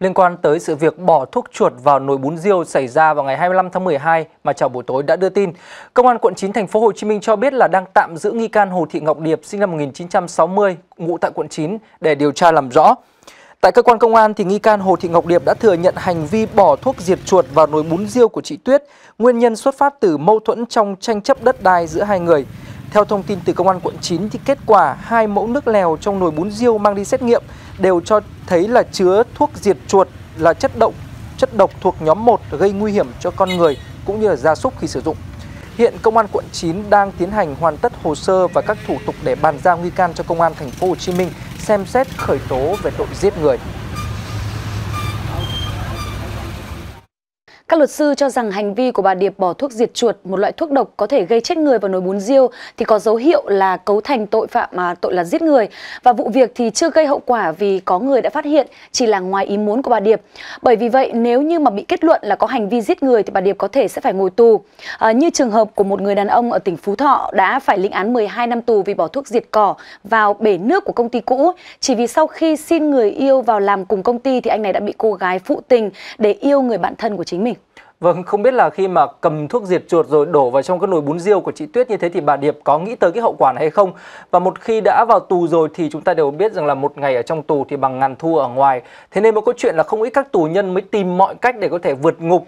Liên quan tới sự việc bỏ thuốc chuột vào nồi bún riêu xảy ra vào ngày 25 tháng 12 mà chào buổi tối đã đưa tin, Công an quận 9 thành phố Hồ Chí Minh cho biết là đang tạm giữ nghi can Hồ Thị Ngọc Điệp sinh năm 1960, ngụ tại quận 9 để điều tra làm rõ. Tại cơ quan công an thì nghi can Hồ Thị Ngọc Điệp đã thừa nhận hành vi bỏ thuốc diệt chuột vào nồi bún riêu của chị Tuyết, nguyên nhân xuất phát từ mâu thuẫn trong tranh chấp đất đai giữa hai người. Theo thông tin từ công an quận 9 thì kết quả hai mẫu nước lèo trong nồi bún riêu mang đi xét nghiệm đều cho thấy là chứa thuốc diệt chuột là chất độc chất độc thuộc nhóm 1 gây nguy hiểm cho con người cũng như là gia súc khi sử dụng. Hiện công an quận 9 đang tiến hành hoàn tất hồ sơ và các thủ tục để bàn giao nghi can cho công an thành phố Hồ Chí Minh xem xét khởi tố về tội giết người. Các luật sư cho rằng hành vi của bà Điệp bỏ thuốc diệt chuột, một loại thuốc độc có thể gây chết người vào nồi bún riêu thì có dấu hiệu là cấu thành tội phạm mà tội là giết người và vụ việc thì chưa gây hậu quả vì có người đã phát hiện chỉ là ngoài ý muốn của bà Điệp. Bởi vì vậy nếu như mà bị kết luận là có hành vi giết người thì bà Điệp có thể sẽ phải ngồi tù. À, như trường hợp của một người đàn ông ở tỉnh Phú Thọ đã phải lĩnh án 12 năm tù vì bỏ thuốc diệt cỏ vào bể nước của công ty cũ chỉ vì sau khi xin người yêu vào làm cùng công ty thì anh này đã bị cô gái phụ tình để yêu người bạn thân của chính mình. Vâng, không biết là khi mà cầm thuốc diệt chuột rồi đổ vào trong cái nồi bún riêu của chị Tuyết như thế thì bà Điệp có nghĩ tới cái hậu quả này hay không? Và một khi đã vào tù rồi thì chúng ta đều biết rằng là một ngày ở trong tù thì bằng ngàn thu ở ngoài. Thế nên mới có chuyện là không ít các tù nhân mới tìm mọi cách để có thể vượt ngục